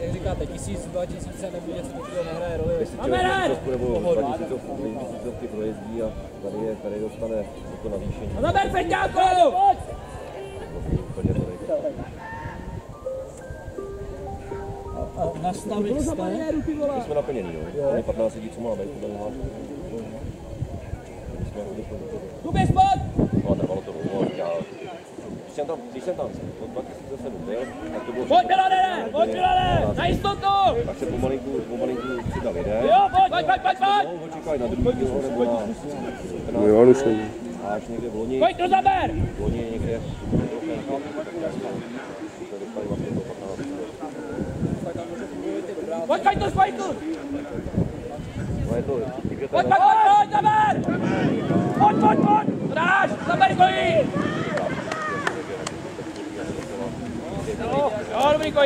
Jak říkáte, tisíc, dva tisíce nebo něco takového nehraje roli. Česku nebo 2000 projezdí a tady, je, tady dostane to navýšení. Zaber Peťáku! Úplně Nastavit jste? My jsme naplnění, jo. Tady 15 lidí, co má být, podle nás. Kubě spod! No, trvalo to dlouho, já... Když jsem tam, když jsem tam od 2007 byl, tak to bylo... Pojď Milane, pojď Milane, na jistotu! Tak se pomalinku, pomalinku přidal jeden. Jo, pojď, pojď, pojď, pojď, pojď! Dlouho čekají na druhý nebo na... No jo, už není. A až někde v loni, Pojď to zaber! v loni někde... Pojď fajtu, fajtu! Pojď, pojď, pojď, pojď, zaber! Pojď, pojď, pojď! Dráž, zaber koji! Jo, dobrý koji!